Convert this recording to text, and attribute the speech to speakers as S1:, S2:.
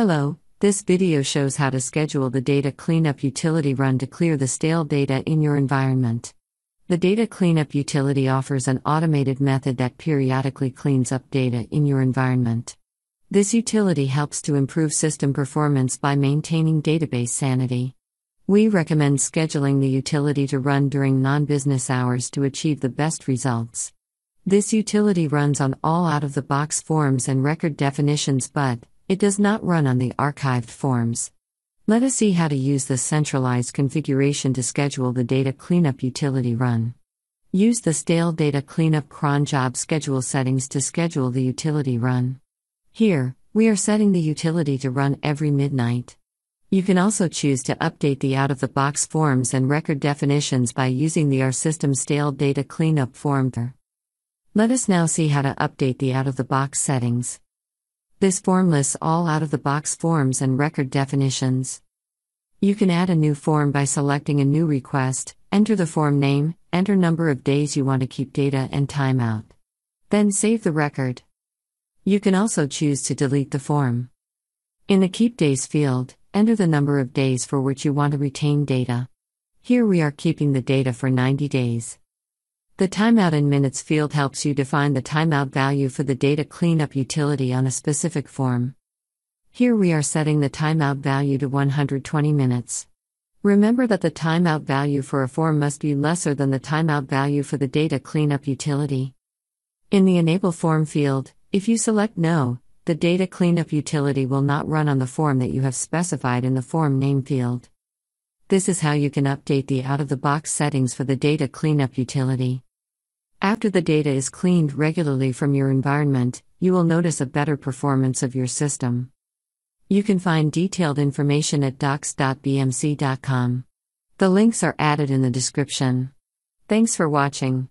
S1: Hello, this video shows how to schedule the data cleanup utility run to clear the stale data in your environment. The data cleanup utility offers an automated method that periodically cleans up data in your environment. This utility helps to improve system performance by maintaining database sanity. We recommend scheduling the utility to run during non business hours to achieve the best results. This utility runs on all out of the box forms and record definitions, but it does not run on the archived forms. Let us see how to use the centralized configuration to schedule the data cleanup utility run. Use the stale data cleanup cron job schedule settings to schedule the utility run. Here, we are setting the utility to run every midnight. You can also choose to update the out of the box forms and record definitions by using the AR System stale data cleanup form. Let us now see how to update the out of the box settings. This form lists all out of the box forms and record definitions. You can add a new form by selecting a new request, enter the form name, enter number of days you want to keep data and timeout. Then save the record. You can also choose to delete the form. In the Keep Days field, enter the number of days for which you want to retain data. Here we are keeping the data for 90 days. The Timeout in Minutes field helps you define the timeout value for the data cleanup utility on a specific form. Here we are setting the timeout value to 120 minutes. Remember that the timeout value for a form must be lesser than the timeout value for the data cleanup utility. In the Enable Form field, if you select No, the data cleanup utility will not run on the form that you have specified in the form name field. This is how you can update the out of the box settings for the data cleanup utility. After the data is cleaned regularly from your environment, you will notice a better performance of your system. You can find detailed information at docs.bmc.com. The links are added in the description. Thanks for watching.